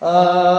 呃。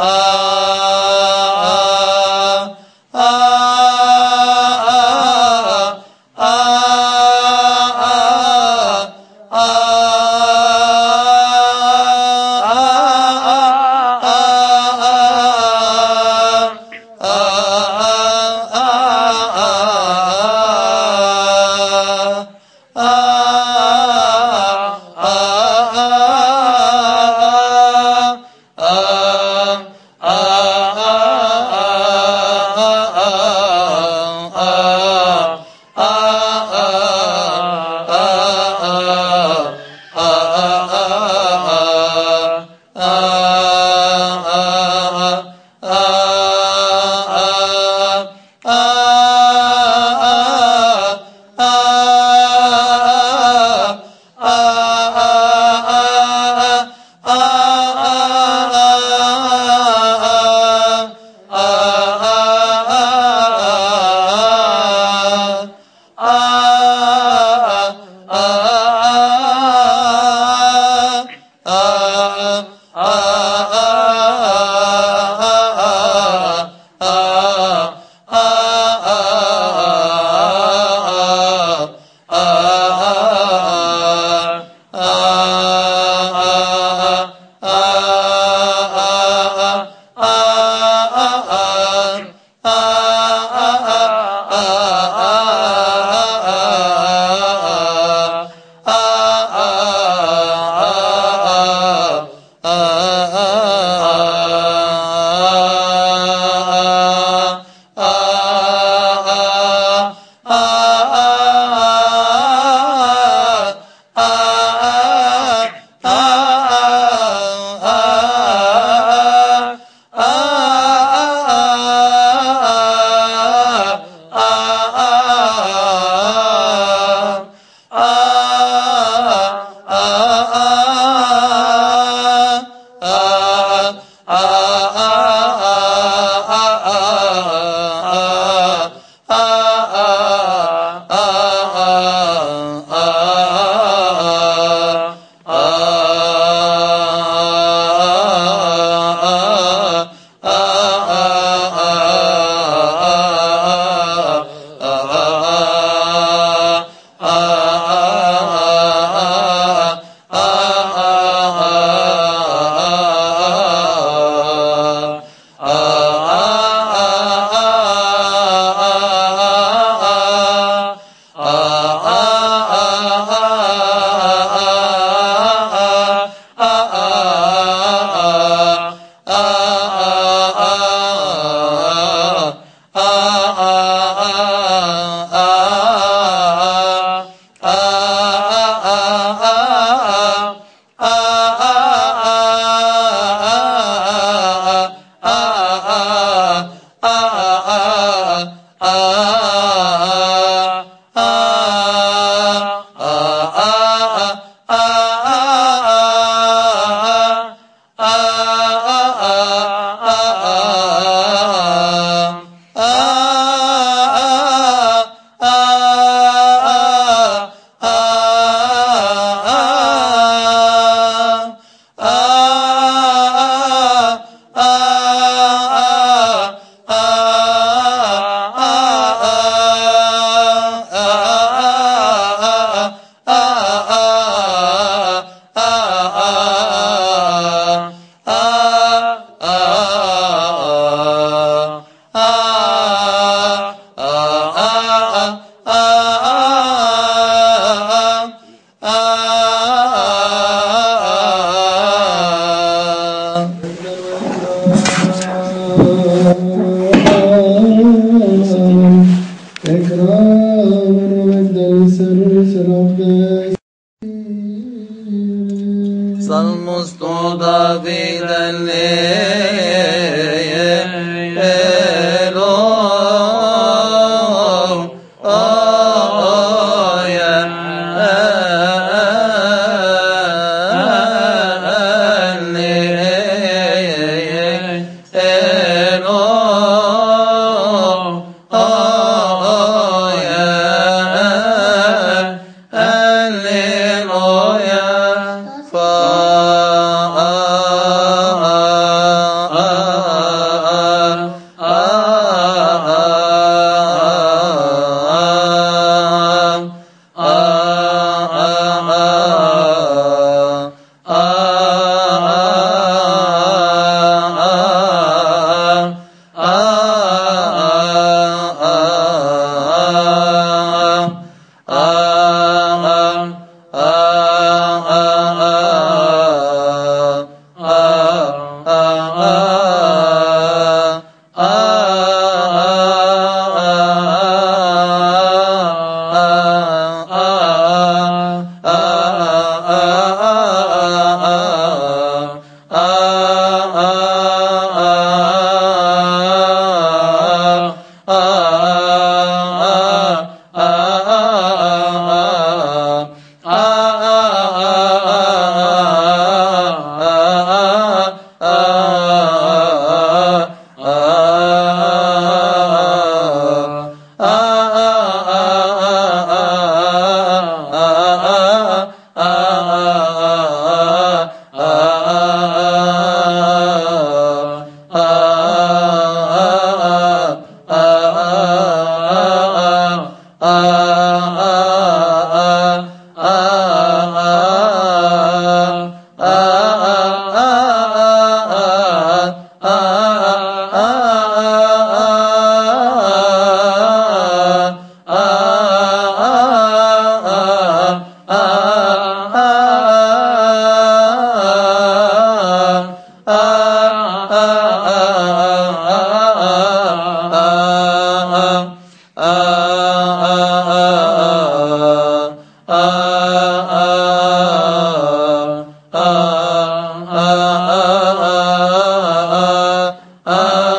Uh,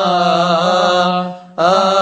ah, ah.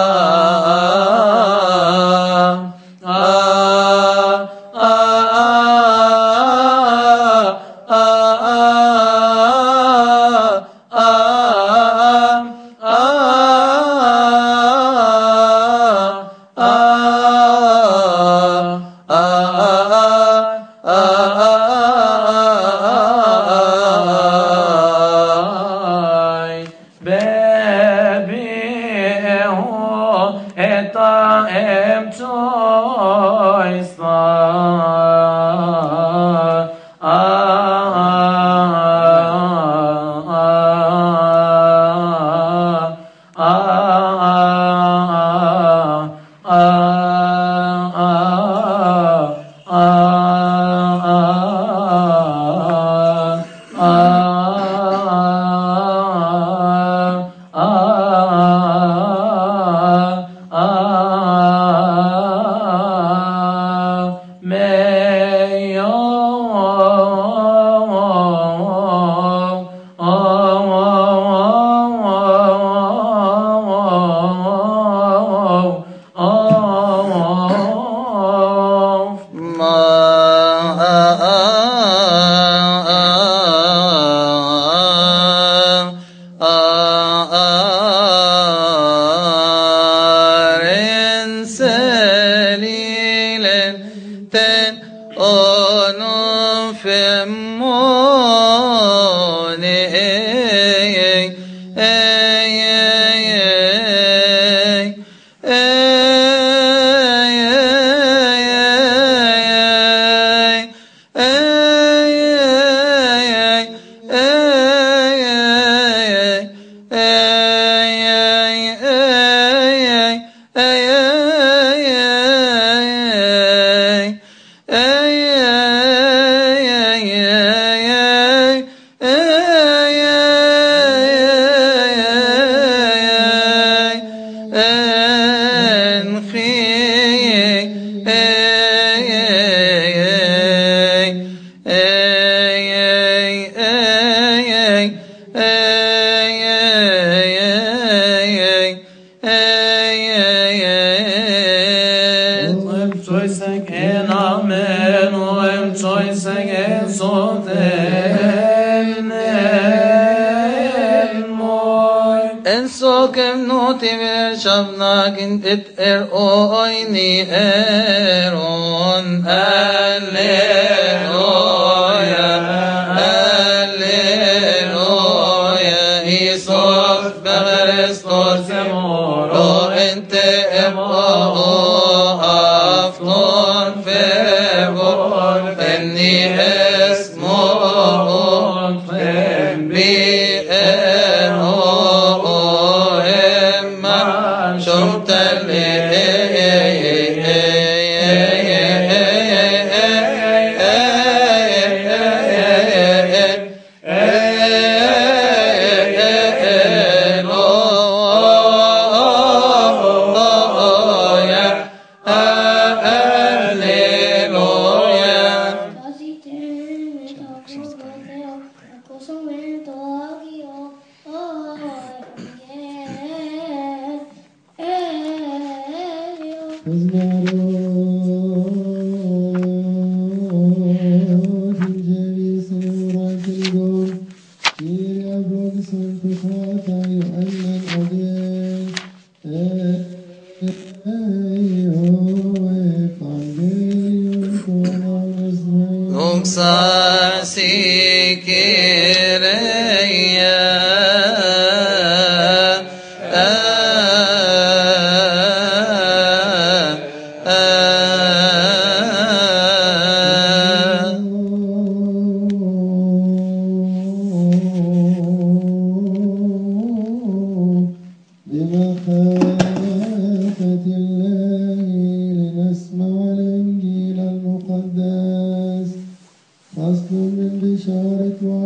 salilen ten onu femmur Yeah. Fervor,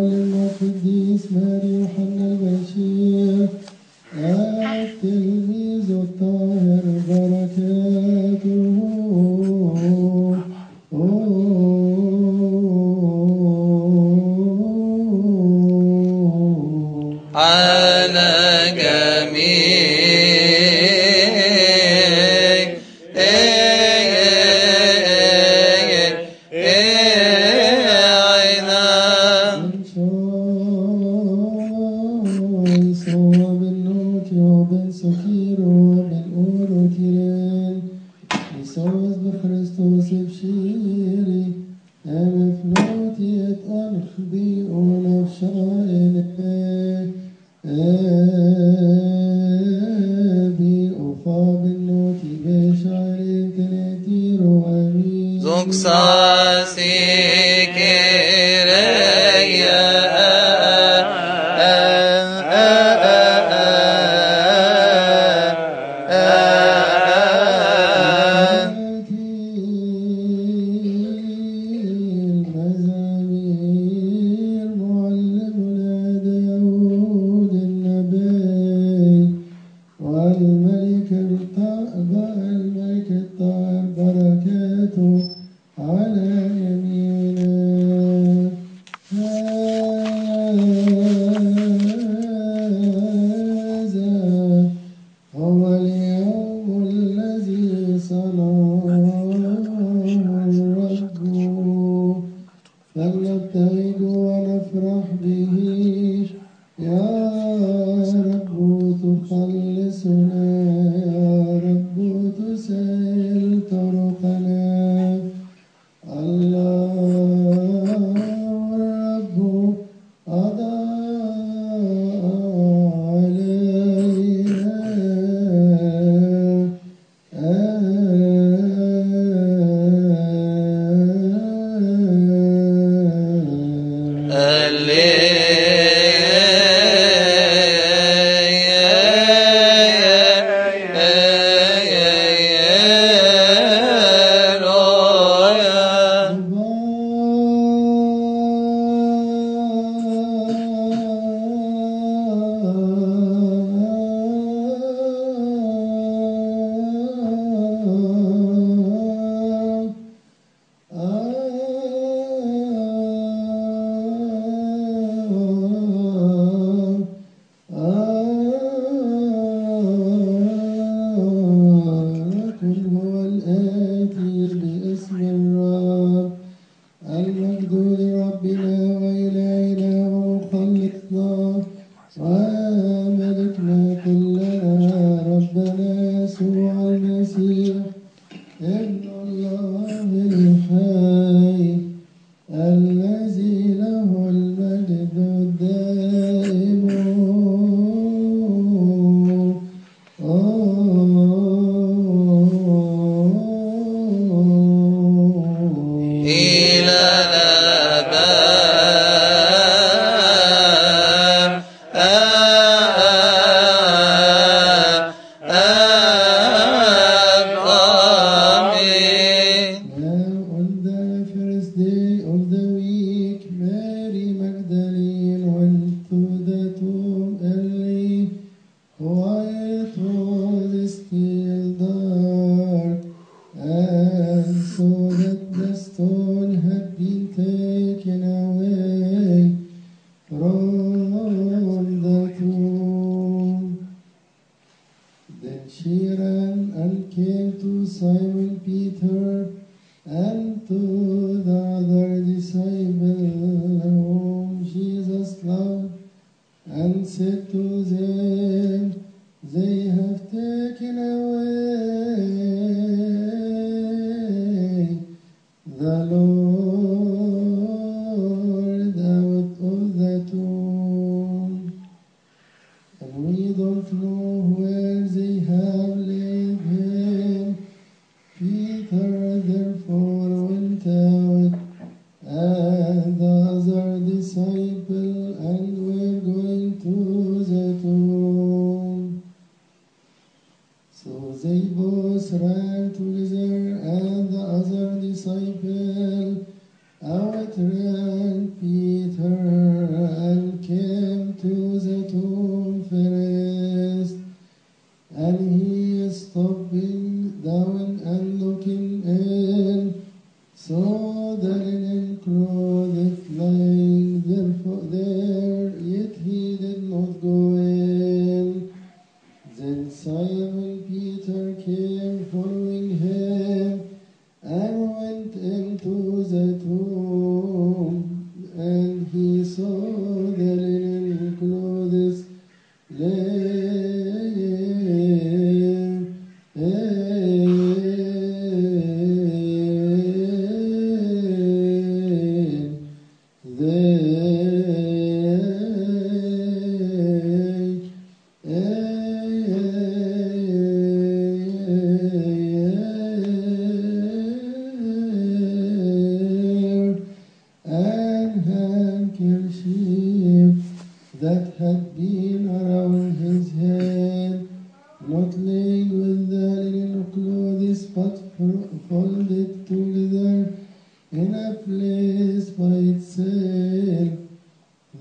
إبراهيم المقدس مريم حنا البشير آت Mm-hmm. Messiah, and Lord, so that the story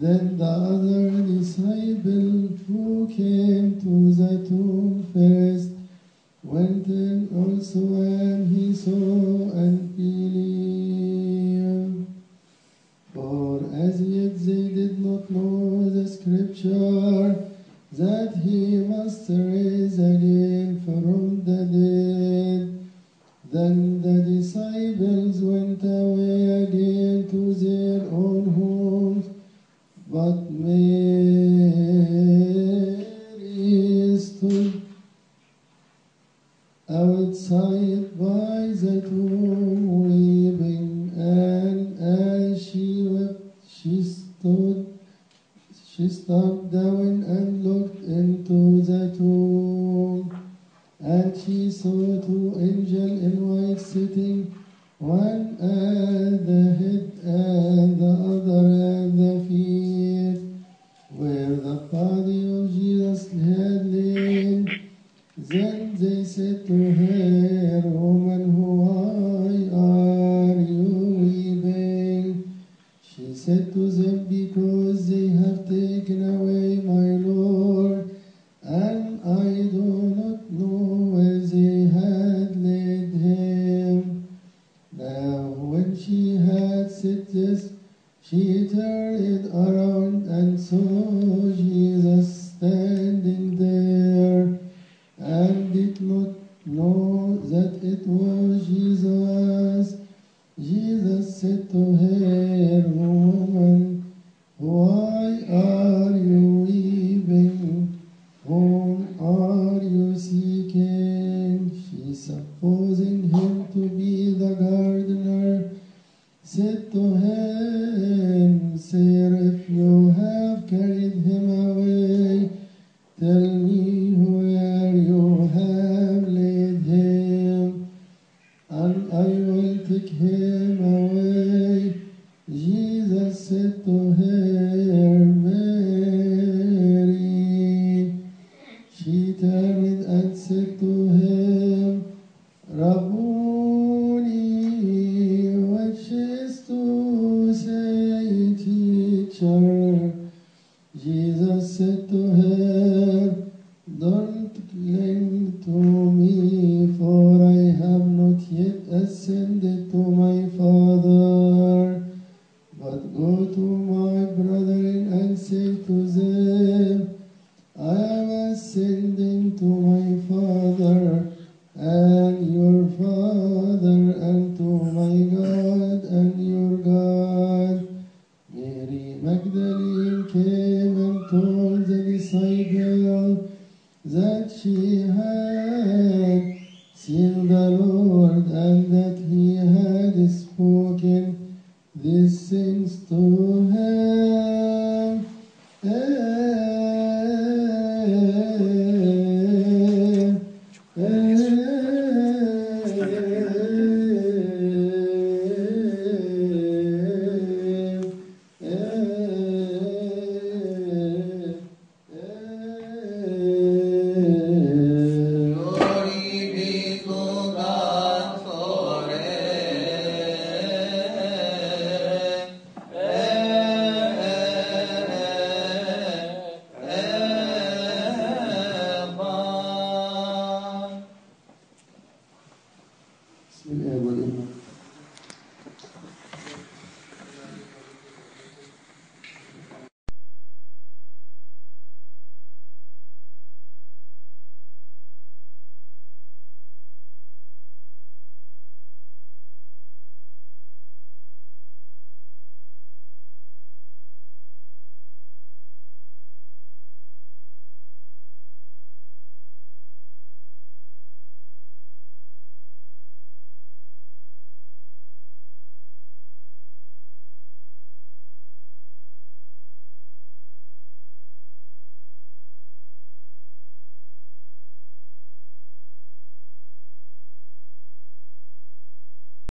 Then the other disciple who came to the tomb first went in also She stopped down and looked into the tomb, and she saw two angels in white sitting, one at the head She turned and said to him, Rabboni, 没有别的。